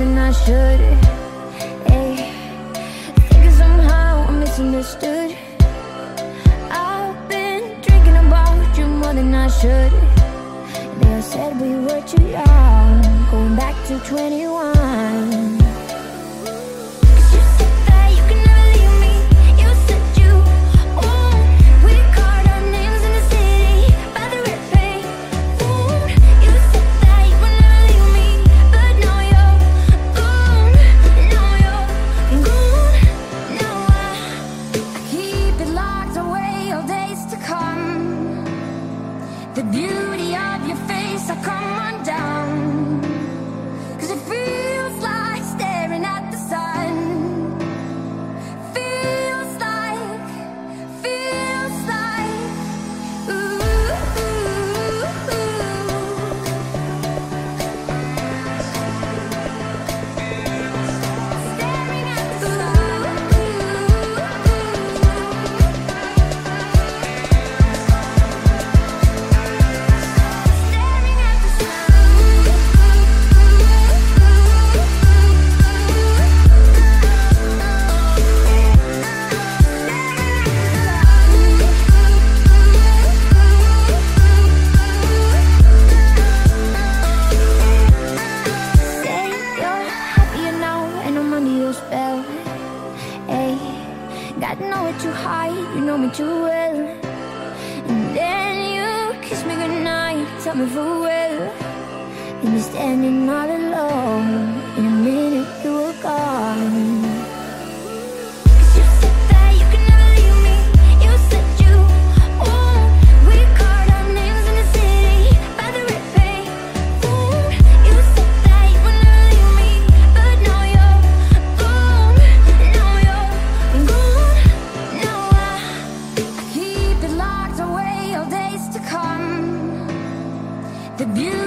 than I should. Hey, thinking somehow I'm misunderstood. I've been drinking about you more than I should. They said we were too young, going back to 21. The beauty of your face, I come got nowhere to hide, you know me too well. And then you kiss me goodnight, tell me farewell. And you're standing all alone. The beauty